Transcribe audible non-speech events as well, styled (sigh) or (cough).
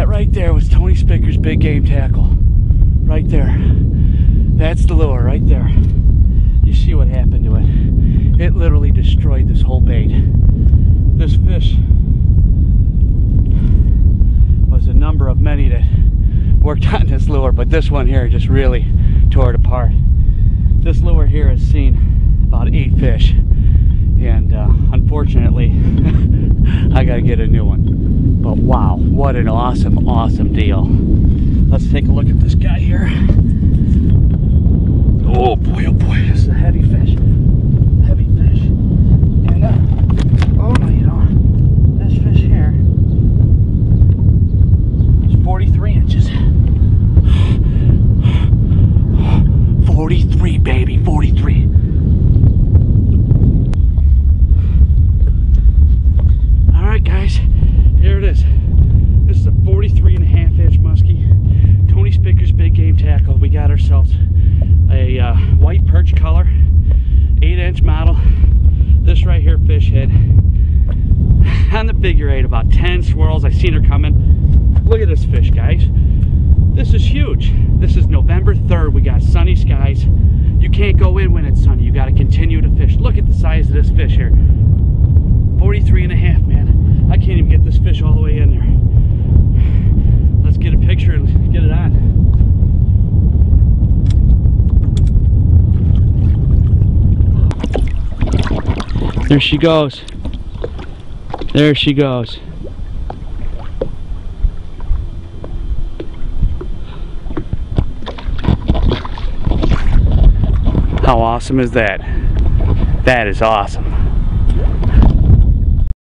That right there was Tony Spicker's big game tackle. Right there. That's the lure right there. You see what happened to it. It literally destroyed this whole bait. This fish was a number of many that worked (laughs) on this lure, but this one here just really tore it apart. This lure here has seen about eight fish, and uh, unfortunately, (laughs) (laughs) I gotta get a new one. But wow, what an awesome, awesome deal. Let's take a look at this guy here. Oh boy, oh boy, this is a heavy fish. Heavy fish. And uh, oh, you know, this fish here is 43 inches. 43, baby, 43. All right, guys, here it is. This is a 43 and a half inch muskie. Tony Spicker's We got ourselves a uh, white perch color, eight inch model. This right here, fish head. (laughs) On the figure eight, about 10 swirls. I seen her coming. Look at this fish, guys. This is huge. This is November 3rd. We got sunny skies. You can't go in when it's sunny. You got to continue to fish. Look at the size of this fish here. 43 and a half, man. I can't even get this fish all the way in there. Let's get a picture and get it on. There she goes. There she goes. How awesome is that? That is awesome.